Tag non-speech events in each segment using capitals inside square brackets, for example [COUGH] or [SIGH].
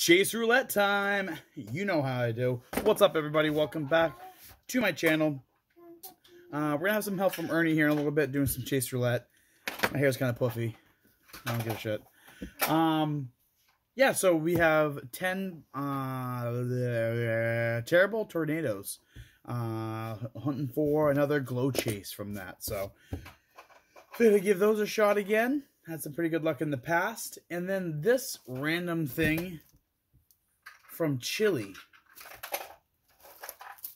Chase roulette time. You know how I do. What's up, everybody? Welcome back to my channel. Uh, we're gonna have some help from Ernie here in a little bit, doing some chase roulette. My hair's kind of puffy. I don't give a shit. Um, yeah. So we have ten uh, terrible tornadoes. Uh, hunting for another glow chase from that. So, gonna give those a shot again. Had some pretty good luck in the past. And then this random thing from Chile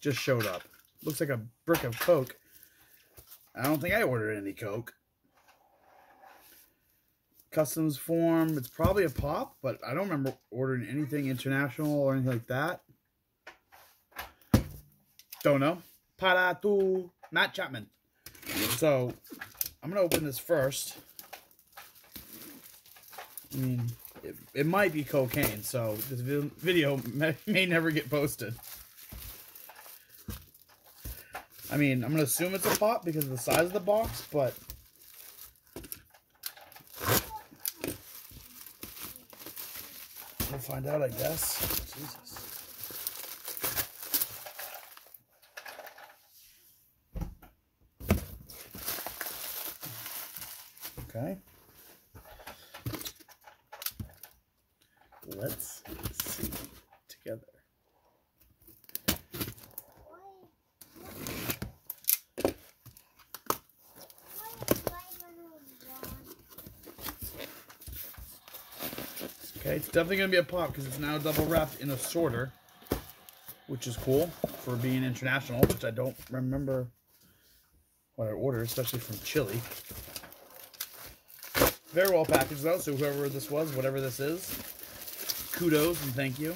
just showed up. Looks like a brick of Coke. I don't think I ordered any Coke. Customs form. It's probably a pop, but I don't remember ordering anything international or anything like that. Don't know. Para tu Matt Chapman. So, I'm going to open this first. I mean, it, it might be cocaine, so this video may, [LAUGHS] may never get posted. I mean, I'm going to assume it's a pop because of the size of the box, but... We'll find out, I guess. Jesus. Okay. Let's see together. Okay, it's definitely going to be a pop because it's now double wrapped in a sorter, which is cool for being international, which I don't remember what I ordered, especially from Chile. Very well packaged, though, so whoever this was, whatever this is, kudos and thank you.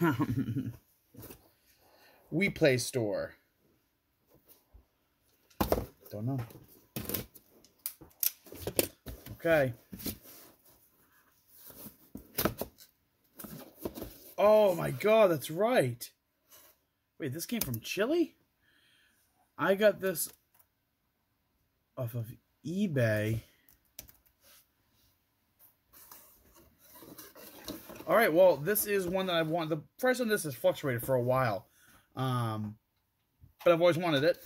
[LAUGHS] we Play Store. Don't know. Okay. Oh my god, that's right. Wait, this came from Chile? I got this off of eBay. All right, well, this is one that I've wanted. The price on this has fluctuated for a while, um, but I've always wanted it.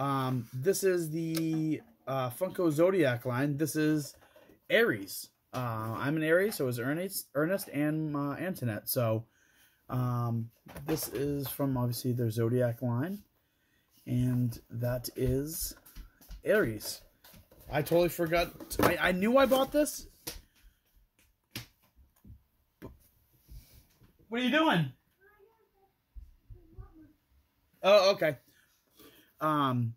Um, this is the uh, Funko Zodiac line. This is Aries. Uh, I'm an Aries, so is Ernest, Ernest and uh, Antoinette. So um, this is from obviously their Zodiac line, and that is Aries. I totally forgot. I, I knew I bought this. What are you doing? Oh, okay. Um,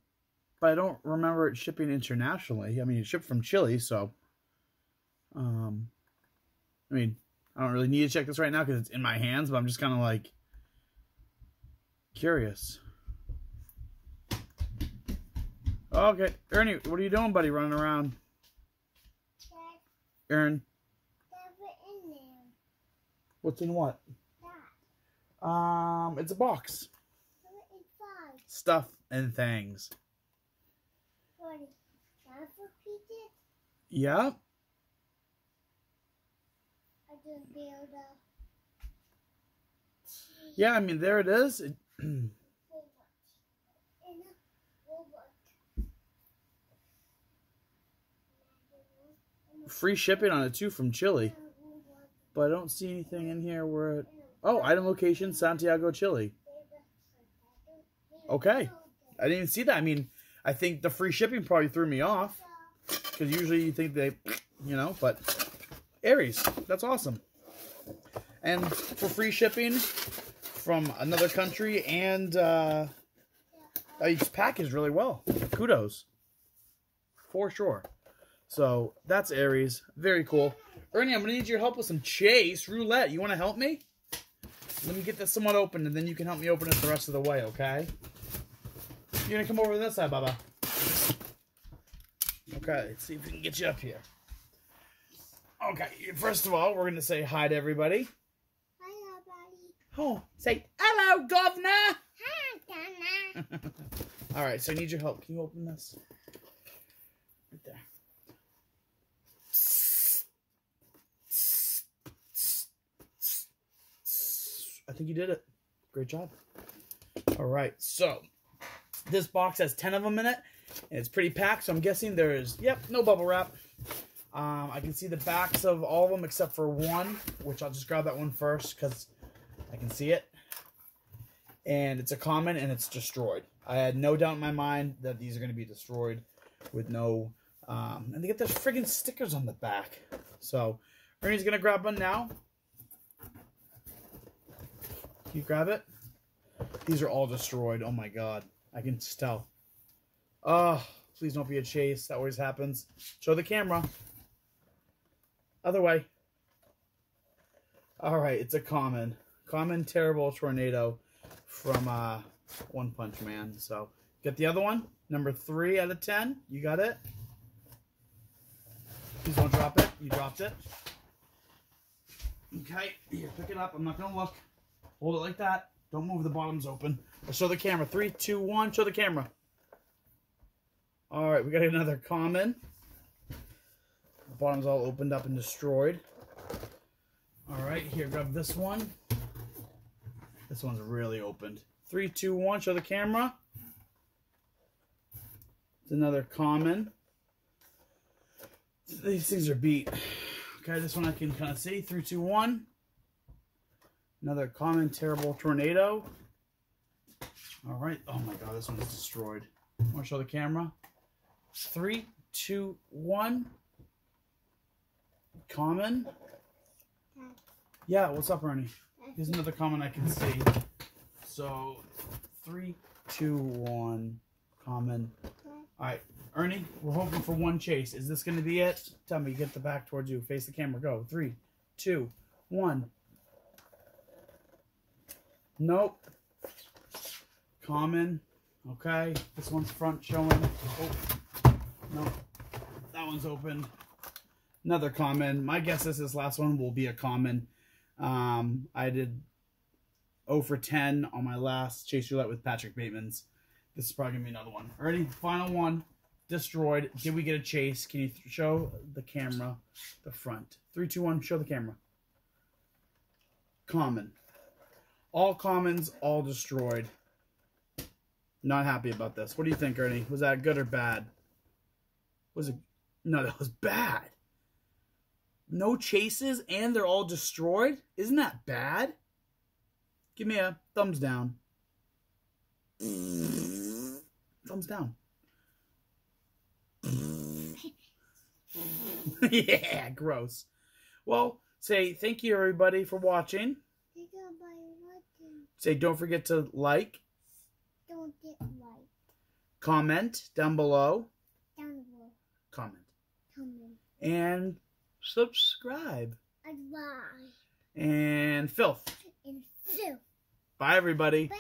but I don't remember it shipping internationally. I mean, it shipped from Chile, so. Um, I mean, I don't really need to check this right now because it's in my hands, but I'm just kind of like curious. Okay, Ernie, what are you doing, buddy? Running around. Aaron. What's in what? Um, it's a box. Stuff and things. Yeah. Yeah, I mean, there it is. It, [CLEARS THROAT] free shipping on it, too, from Chile. But I don't see anything in here where it... Oh, item location, Santiago, Chile. Okay. I didn't even see that. I mean, I think the free shipping probably threw me off. Because usually you think they, you know, but Aries, that's awesome. And for free shipping from another country and uh, it's packaged really well. Kudos. For sure. So that's Aries. Very cool. Ernie, I'm going to need your help with some chase roulette. You want to help me? Let me get this somewhat open, and then you can help me open it the rest of the way, okay? You're to come over to this side, Baba. Okay, let's see if we can get you up here. Okay, first of all, we're going to say hi to everybody. Hello, buddy. Oh, say hello, governor! Hi, Donna. [LAUGHS] all right, so I need your help. Can you open this? Right there. Think you did it. Great job. All right, so this box has 10 of them in it, and it's pretty packed, so I'm guessing there's, yep, no bubble wrap. Um, I can see the backs of all of them except for one, which I'll just grab that one first because I can see it. And it's a common, and it's destroyed. I had no doubt in my mind that these are going to be destroyed with no... Um, and they get those friggin' stickers on the back. So, Ernie's going to grab one now. Can you grab it? These are all destroyed. Oh my god. I can tell. Oh, please don't be a chase. That always happens. Show the camera. Other way. Alright, it's a common. Common Terrible Tornado from uh, One Punch Man. So, get the other one. Number 3 out of 10. You got it? Please don't drop it. You dropped it. Okay, here, pick it up. I'm not going to look. Hold it like that. Don't move the bottoms open. Show the camera. Three, two, one. Show the camera. All right, we got another common. The bottom's all opened up and destroyed. All right, here, grab this one. This one's really opened. Three, two, one. Show the camera. It's another common. These things are beat. Okay, this one I can kind of see. Three, two, one. Another common terrible tornado. All right. Oh my god, this one's destroyed. Want to show the camera? Three, two, one. Common. Yeah, what's up, Ernie? Here's another common I can see. So, three, two, one. Common. All right, Ernie, we're hoping for one chase. Is this going to be it? Tell me, get the back towards you. Face the camera. Go. Three, two, one. Nope. Common. Okay. This one's front showing. Oh. Nope. That one's open. Another common. My guess is this last one will be a common. Um, I did 0 for 10 on my last Chase Roulette with Patrick Bateman's. This is probably going to be another one. Already, final one. Destroyed. Did we get a chase? Can you show the camera the front? Three, two, one. Show the camera. Common. All commons, all destroyed. Not happy about this. What do you think, Ernie? Was that good or bad? Was it? No, that was bad. No chases and they're all destroyed? Isn't that bad? Give me a thumbs down. thumbs down. [LAUGHS] yeah, gross. Well, say thank you everybody for watching. Think about watching. Say don't forget to like, Don't get like comment down below, down below. comment, Comment. and subscribe. And filth. And soup. Bye everybody. Bye.